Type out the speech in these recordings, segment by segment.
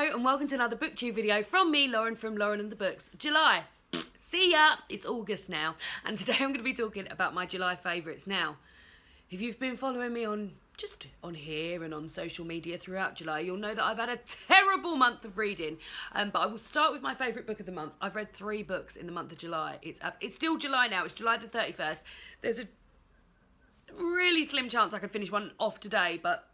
And welcome to another booktube video from me, Lauren from Lauren and the Books. July. See ya! It's August now and today I'm going to be talking about my July favourites. Now, if you've been following me on just on here and on social media throughout July, you'll know that I've had a terrible month of reading. Um, but I will start with my favourite book of the month. I've read three books in the month of July. It's it's still July now. It's July the 31st. There's a really slim chance I could finish one off today, but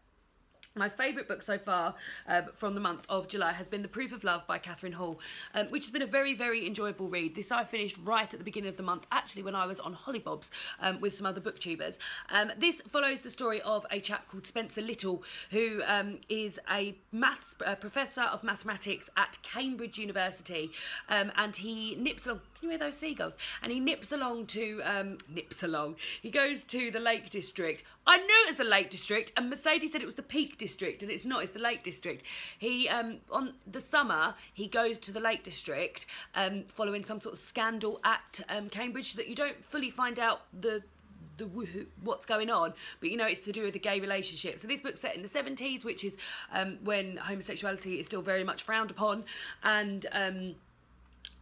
my favourite book so far uh, from the month of July has been The Proof of Love by Catherine Hall, um, which has been a very, very enjoyable read. This I finished right at the beginning of the month, actually when I was on Hollybobs um, with some other booktubers. Um, this follows the story of a chap called Spencer Little, who um, is a maths professor of mathematics at Cambridge University, um, and he nips along can you hear those seagulls? And he nips along to, um, nips along, he goes to the Lake District. I knew it was the Lake District, and Mercedes said it was the Peak District, and it's not, it's the Lake District. He, um, on the summer, he goes to the Lake District um, following some sort of scandal at um, Cambridge that you don't fully find out the the what's going on but you know it's to do with the gay relationship so this book's set in the 70s which is um, when homosexuality is still very much frowned upon and um,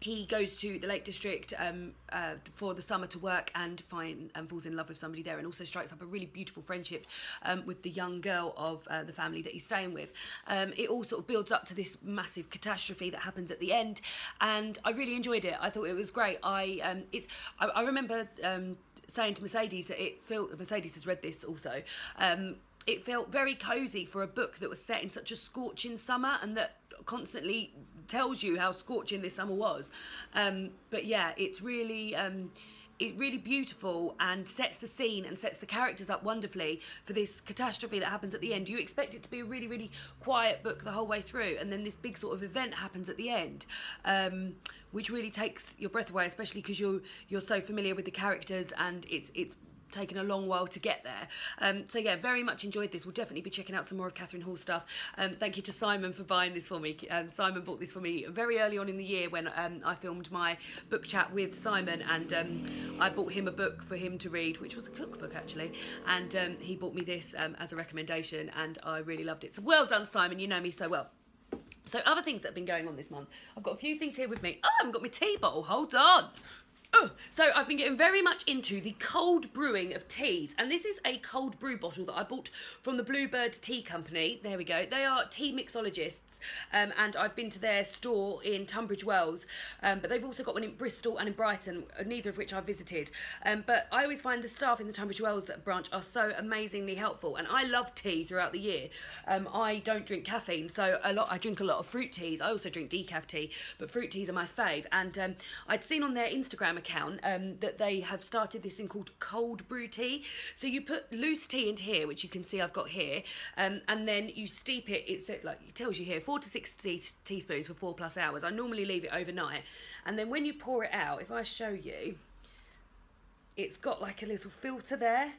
he goes to the Lake District um, uh, for the summer to work and find and falls in love with somebody there, and also strikes up a really beautiful friendship um, with the young girl of uh, the family that he's staying with. Um, it all sort of builds up to this massive catastrophe that happens at the end, and I really enjoyed it. I thought it was great. I um, it's I, I remember um, saying to Mercedes that it felt Mercedes has read this also. Um, it felt very cozy for a book that was set in such a scorching summer and that constantly tells you how scorching this summer was. Um, but yeah, it's really. Um, it's really beautiful and sets the scene and sets the characters up wonderfully for this catastrophe that happens at the end. You expect it to be a really, really quiet book the whole way through, and then this big sort of event happens at the end, um, which really takes your breath away, especially because you're you're so familiar with the characters and it's it's taken a long while to get there. Um, so yeah, very much enjoyed this. We'll definitely be checking out some more of Catherine Hall stuff. Um, thank you to Simon for buying this for me. Um, Simon bought this for me very early on in the year when um, I filmed my book chat with Simon and um, I bought him a book for him to read, which was a cookbook actually. And um, he bought me this as a recommendation and I really loved it. So well done, Simon. You know me so well. So other things that have been going on this month. I've got a few things here with me. Oh, I haven't got my tea bottle. Hold on. So I've been getting very much into the cold brewing of teas and this is a cold brew bottle that I bought from the Bluebird Tea Company. There we go. They are tea mixologists um, and I've been to their store in Tunbridge Wells, um, but they've also got one in Bristol and in Brighton, neither of which I've visited. Um, but I always find the staff in the Tunbridge Wells branch are so amazingly helpful, and I love tea throughout the year. Um, I don't drink caffeine, so a lot I drink a lot of fruit teas. I also drink decaf tea, but fruit teas are my fave. And um, I'd seen on their Instagram account um, that they have started this thing called cold brew tea. So you put loose tea into here, which you can see I've got here, and then you steep it. It's like it tells you here four to six teaspoons for four plus hours. I normally leave it overnight. And then when you pour it out, if I show you, it's got like a little filter there.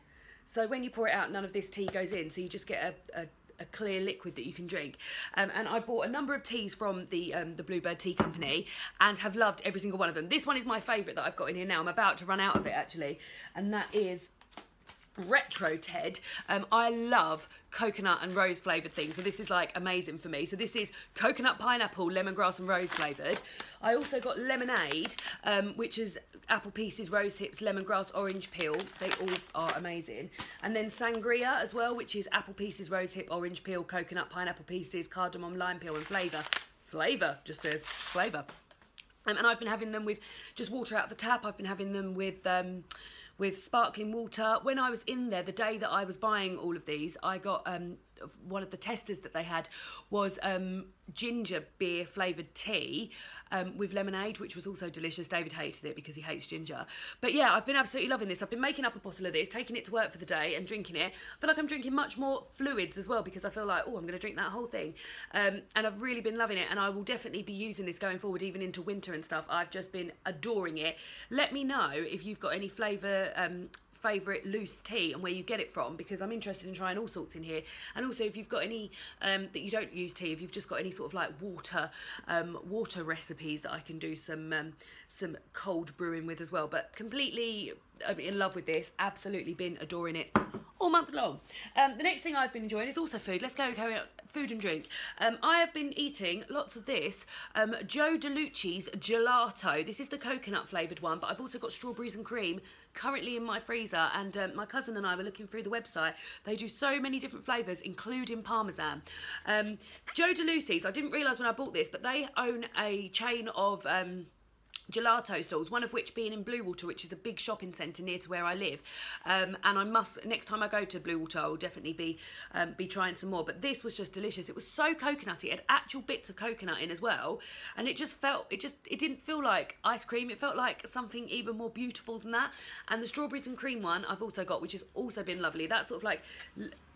So when you pour it out, none of this tea goes in. So you just get a, a a clear liquid that you can drink. Um, and I bought a number of teas from the um, the Bluebird Tea Company and have loved every single one of them. This one is my favourite that I've got in here now. I'm about to run out of it actually. And that is retro Ted. Um, I love coconut and rose flavoured things. So this is like amazing for me. So this is coconut, pineapple, lemongrass and rose flavoured. I also got lemonade, um, which is apple pieces, rose hips, lemongrass, orange peel. They all are amazing. And then sangria as well, which is apple pieces, rose hip, orange peel, coconut, pineapple pieces, cardamom, lime peel and flavour. Flavour, just says flavour. Um, and I've been having them with just water out the tap. I've been having them with... Um, with sparkling water. When I was in there, the day that I was buying all of these, I got um, one of the testers that they had was um, ginger beer flavoured tea um, with lemonade, which was also delicious. David hated it because he hates ginger. But yeah, I've been absolutely loving this. I've been making up a bottle of this, taking it to work for the day and drinking it. I feel like I'm drinking much more fluids as well because I feel like, oh, I'm going to drink that whole thing. Um, and I've really been loving it and I will definitely be using this going forward even into winter and stuff. I've just been adoring it. Let me know if you've got any flavour um, favourite loose tea and where you get it from because I'm interested in trying all sorts in here. And also if you've got any um, that you don't use tea, if you've just got any sort of like water um, water recipes that I can do some um, some cold brewing with as well. But completely I'm in love with this. Absolutely been adoring it all month long. Um, the next thing I've been enjoying is also food. Let's go carry on. Food and drink. Um, I have been eating lots of this um, Joe Delucci's gelato. This is the coconut flavoured one, but I've also got strawberries and cream currently in my freezer. And um, my cousin and I were looking through the website. They do so many different flavours, including parmesan. Um, Joe Delucci's. I didn't realise when I bought this, but they own a chain of um, gelato stalls, one of which being in Bluewater, which is a big shopping centre near to where I live. Um, and I must, next time I go to Bluewater, I will definitely be um, be trying some more. But this was just delicious. It was so coconutty. It had actual bits of coconut in as well. And it just felt, it just, it didn't feel like ice cream. It felt like something even more beautiful than that. And the strawberries and cream one I've also got, which has also been lovely. That's sort of like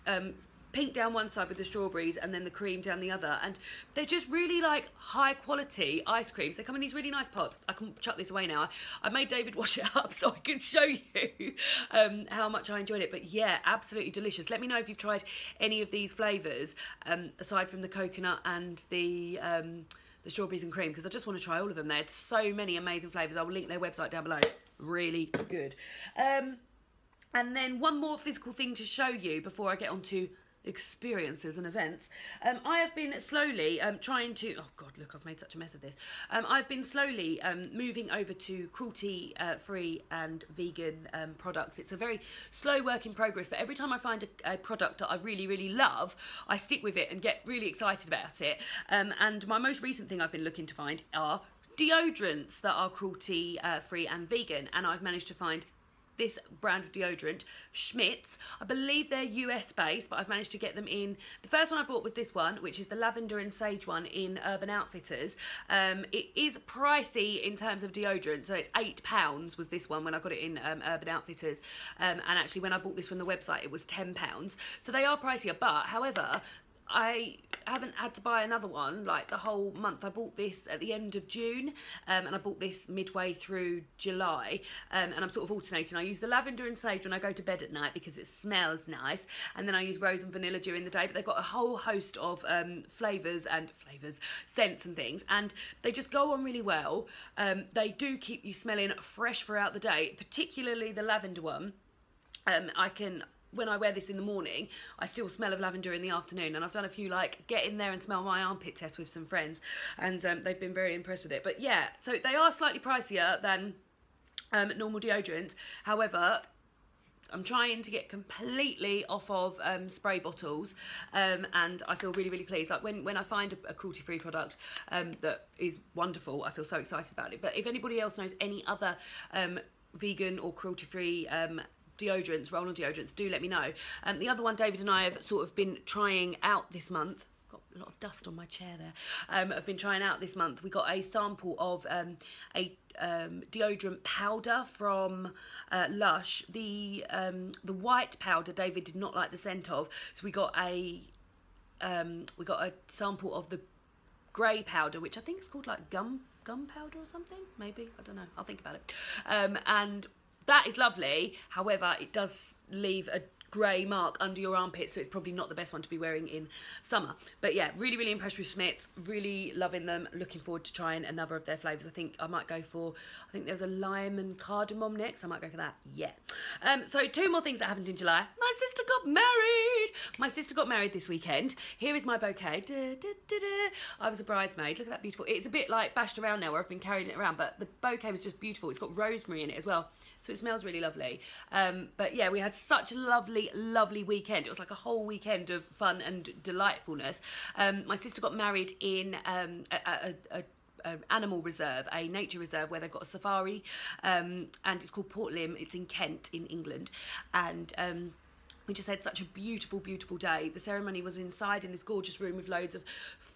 um, pink down one side with the strawberries and then the cream down the other. And they're just really like high quality ice creams. They come in these really nice pots. I can chuck this away now. I made david wash it up so i can show you um, how much i enjoyed it. But yeah absolutely delicious. Let me know if you've tried any of these flavors um, aside from the coconut and the um, the strawberries and cream because i just want to try all of them. They had so many amazing flavors. I will link their website down below. Really good. Um, and then one more physical thing to show you before I get on to experiences and events. Um, I have been slowly um, trying to, oh God, look, I've made such a mess of this. Um, I've been slowly um, moving over to cruelty uh, free and vegan um, products. It's a very slow work in progress, but every time I find a, a, product that I really, really love, I stick with it and get really excited about it. Um, and my most recent thing I've been looking to find are deodorants that are cruelty uh, free and vegan and I've managed to find this brand of deodorant, Schmidt's. I believe they're US based, but I've managed to get them in. The first one I bought was this one, which is the lavender and sage one in Urban Outfitters. Um, it is pricey in terms of deodorant, so it's £8 was this one when I got it in um, Urban Outfitters. Um, and actually when I bought this from the website, it was £10. So they are pricier, but however, I haven't had to buy another one like the whole month. I bought this at the end of June um, and I bought this midway through July um, and I'm sort of alternating. I use the lavender and sage when I go to bed at night because it smells nice and then I use rose and vanilla during the day but they've got a whole host of um, flavours and flavours, scents and things and they just go on really well. Um, they do keep you smelling fresh throughout the day, particularly the lavender one. Um, I can when I wear this in the morning, I still smell of lavender in the afternoon. And I've done a few like get in there and smell my armpit test with some friends, and um, they've been very impressed with it. But yeah, so they are slightly pricier than um, normal deodorants. However, I'm trying to get completely off of um, spray bottles um, and I feel really really pleased like when, when I find a, a cruelty free product um, that is wonderful I feel so excited about it but if anybody else knows any other um, vegan or cruelty free um, deodorants, roll-on deodorants, do let me know. Um, the other one David and I have sort of been trying out this month got a lot of dust on my chair there. Um, I've been trying out this month. We got a sample of um, a um, deodorant powder from uh, Lush. The um, the white powder David did not like the scent of, so we got a um, we got a sample of the grey powder, which I think is called like gum gunpowder or something. Maybe I don't know. I'll think about it. Um, and that is lovely. However, it does leave a grey mark under your armpit so it's probably not the best one to be wearing in summer. But yeah really really impressed with Schmidt's really loving them. Looking forward to trying another of their flavours. I think I might go for I think there's a lime and cardamom next. I might go for that. Yeah. Um, so two more things that happened in July. My sister got married! My sister got married this weekend. Here is my bouquet. Da, da, da, I was a bridesmaid. Look at that beautiful it's a bit like bashed around now where I've been carrying it around but the bouquet was just beautiful. It's got rosemary in it as well so it smells really lovely. Um, but yeah, we had such a lovely, lovely weekend. It was like a whole weekend of fun and delightfulness. Um, my sister got married in um, a, a, a animal reserve, a nature reserve where they've got a safari, um, and it's called Port Lympne. It's in Kent, in England, and um, we just had such a beautiful, beautiful day. The ceremony was inside in this gorgeous room with loads of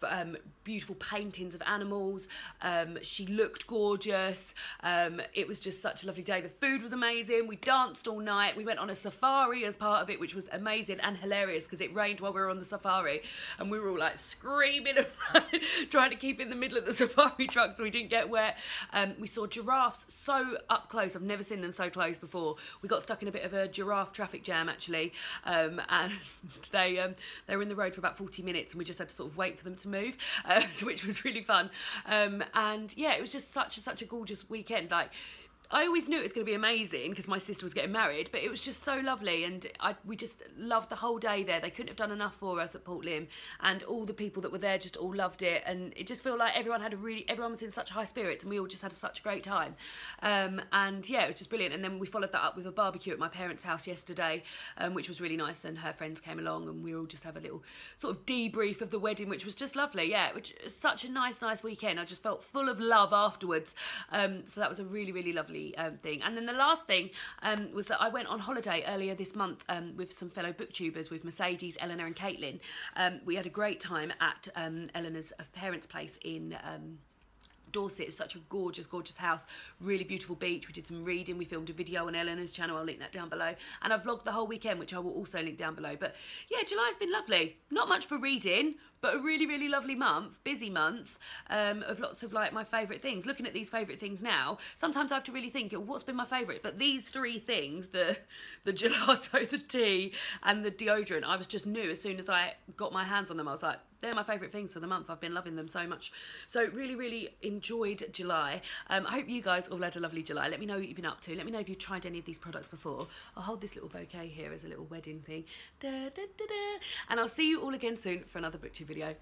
um, beautiful paintings of animals. Um, she looked gorgeous. Um, it was just such a lovely day. The food was amazing. We danced all night. We went on a safari as part of it, which was amazing and hilarious because it rained while we were on the safari and we were all like screaming and running, trying to keep in the middle of the safari truck so we didn't get wet. Um, we saw giraffes so up close. I've never seen them so close before. We got stuck in a bit of a giraffe traffic jam actually um, and they um, they were in the road for about 40 minutes and we just had to sort of wait for them to move uh, which was really fun. Um, and yeah it was just such a such a gorgeous weekend. Like I always knew it was going to be amazing because my sister was getting married, but it was just so lovely, and I, we just loved the whole day there. They couldn't have done enough for us at Port Lympne, and all the people that were there just all loved it, and it just felt like everyone had a really, everyone was in such high spirits, and we all just had such a great time. Um, and yeah, it was just brilliant. And then we followed that up with a barbecue at my parents' house yesterday, um, which was really nice, and her friends came along, and we all just have a little sort of debrief of the wedding, which was just lovely. Yeah, which such a nice, nice weekend. I just felt full of love afterwards. Um, so that was a really, really lovely um, thing. And then the last thing um, was that I went on holiday earlier this month um, with some fellow booktubers, with Mercedes, Eleanor and Caitlin. Um, we had a great time at um, Eleanor's uh, parents' place in... Dorset is such a gorgeous, gorgeous house. Really beautiful beach. We did some reading. We filmed a video on Eleanor's channel. I'll link that down below. And I vlogged the whole weekend, which I will also link down below. But yeah, July's been lovely. Not much for reading, but a really, really lovely month, busy month um, of lots of like my favourite things. Looking at these favourite things now, sometimes I have to really think, what's been my favourite? But these three things, the, the gelato, the tea and the deodorant, I was just new as soon as I got my hands on them. I was like, they're my favourite things for the month. I've been loving them so much. So really, really enjoyed July. Um, I hope you guys all had a lovely July. Let me know what you've been up to. Let me know if you've tried any of these products before. I'll hold this little bouquet here as a little wedding thing. Da, da, da, and I'll see you all again soon for another booktube video.